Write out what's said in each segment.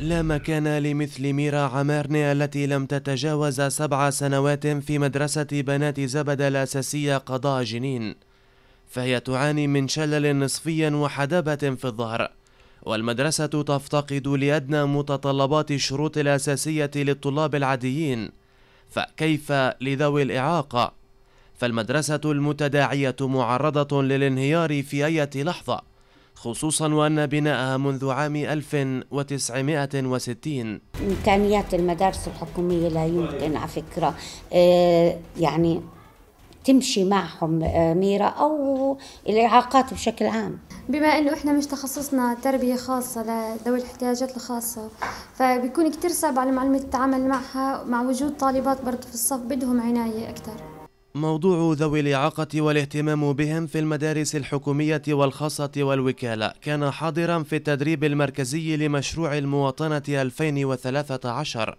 لا مكان لمثل ميرا عمارني التي لم تتجاوز سبع سنوات في مدرسة بنات زبد الأساسية قضاء جنين. فهي تعاني من شلل نصفي وحدبة في الظهر. والمدرسة تفتقد لأدنى متطلبات الشروط الأساسية للطلاب العاديين. فكيف لذوي الإعاقة؟ فالمدرسة المتداعية معرضة للانهيار في أي لحظة. خصوصا وأن بناءها منذ عام 1960 إمكانيات المدارس الحكومية لا يمكن على فكرة. آه، يعني تمشي معهم آه، ميرا أو الإعاقات بشكل عام. بما إنه إحنا مش تخصصنا تربية خاصة لذوي الاحتياجات الخاصة فبيكون كتير صعب على المعلمه التعامل معها مع وجود طالبات برضه في الصف بدهم عناية أكثر موضوع ذوي الإعاقة والاهتمام بهم في المدارس الحكومية والخاصة والوكالة. كان حاضرا في التدريب المركزي لمشروع المواطنة 2013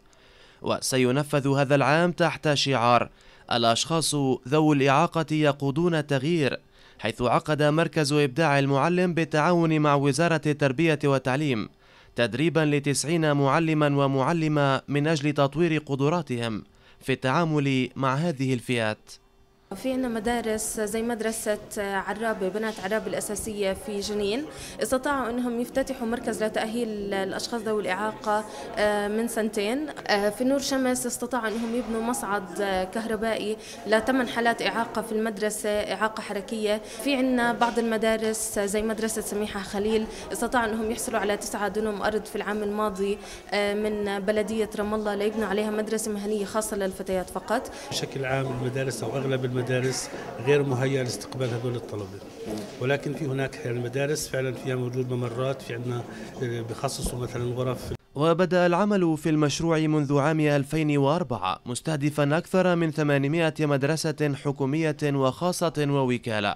وسينفذ هذا العام تحت شعار الأشخاص ذوي الإعاقة يقودون التغيير حيث عقد مركز إبداع المعلم بالتعاون مع وزارة التربية والتعليم تدريبا لتسعين معلما ومعلمة من أجل تطوير قدراتهم في التعامل مع هذه الفئات. في عنا مدارس زي مدرسة عرابة بنات عرابة الأساسية في جنين. استطاعوا أنهم يفتتحوا مركز لتأهيل الأشخاص ذوي الإعاقة آه، من سنتين. آه، في نور شمس استطاعوا أنهم يبنوا مصعد كهربائي لثمان حالات إعاقة في المدرسة إعاقة حركية. في عنا بعض المدارس زي مدرسة سميحة خليل استطاعوا أنهم يحصلوا على تسعة دنم أرض في العام الماضي آه، من بلدية رام الله ليبنوا عليها مدرسة مهنية خاصة للفتيات فقط. بشكل عام المدارس أو أغلب المدارس المدارس غير مهيئة لاستقبال هذول الطلبة. ولكن في هناك المدارس فعلا فيها موجود ممرات في عندنا بخصصوا مثلا غرف. وبدأ العمل في المشروع منذ عام 2004 مستهدفا أكثر من 800 مدرسة حكومية وخاصة ووكالة.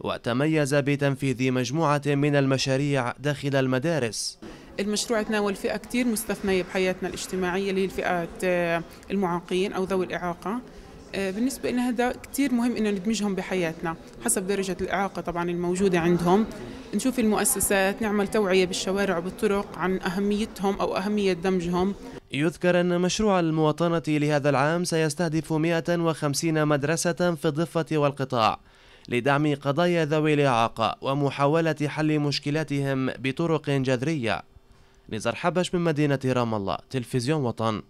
وتميز بتنفيذ مجموعة من المشاريع داخل المدارس. المشروع تناول فئة كتير مستثنية بحياتنا الاجتماعية اللي هي الفئات آه، المعاقين أو ذوي الإعاقة. آه، بالنسبة لنا هذا كثير مهم إنه ندمجهم بحياتنا حسب درجة الإعاقة طبعا الموجودة عندهم. نشوف المؤسسات نعمل توعية بالشوارع وبالطرق عن أهميتهم أو أهمية دمجهم. يذكر أن مشروع المواطنة لهذا العام سيستهدف 150 مدرسة في الضفة والقطاع لدعم قضايا ذوي الإعاقة ومحاولة حل مشكلاتهم بطرق جذرية. نزار حبش من مدينة رام الله تلفزيون وطن.